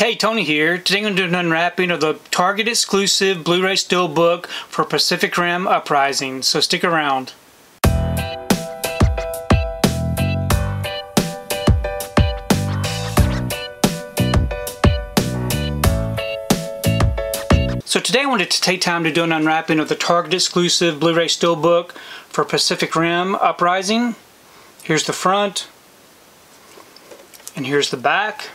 Hey, Tony here. Today I'm going to do an unwrapping of the Target exclusive Blu-ray Steelbook for Pacific Rim Uprising, so stick around. So today I wanted to take time to do an unwrapping of the Target exclusive Blu-ray Steelbook for Pacific Rim Uprising. Here's the front, and here's the back.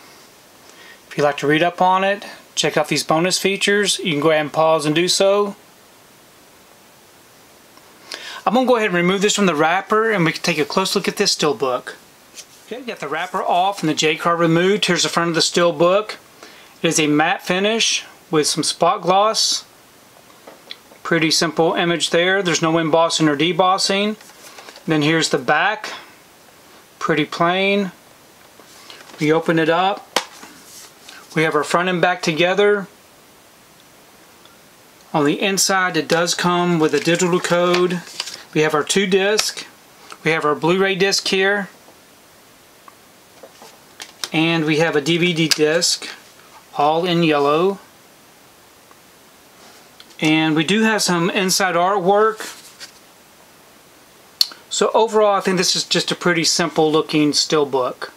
If you'd like to read up on it, check out these bonus features, you can go ahead and pause and do so. I'm going to go ahead and remove this from the wrapper and we can take a close look at this steelbook. Okay, got the wrapper off and the J-card removed. Here's the front of the steelbook. It is a matte finish with some spot gloss. Pretty simple image there. There's no embossing or debossing. Then here's the back. Pretty plain. We open it up. We have our front and back together. On the inside it does come with a digital code. We have our two disc. We have our Blu-ray disc here. And we have a DVD disc all in yellow. And we do have some inside artwork. So overall I think this is just a pretty simple looking steelbook.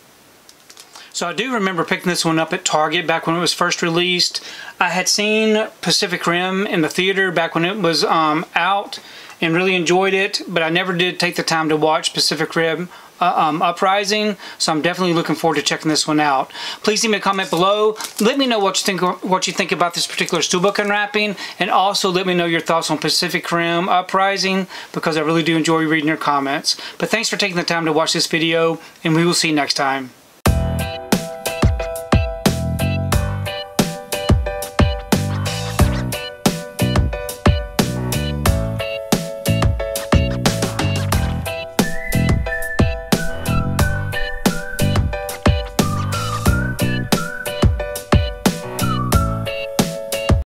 So I do remember picking this one up at Target back when it was first released. I had seen Pacific Rim in the theater back when it was um, out and really enjoyed it, but I never did take the time to watch Pacific Rim uh, um, Uprising, so I'm definitely looking forward to checking this one out. Please leave me a comment below. Let me know what you think what you think about this particular steelbook unwrapping, and also let me know your thoughts on Pacific Rim Uprising, because I really do enjoy reading your comments. But thanks for taking the time to watch this video, and we will see you next time.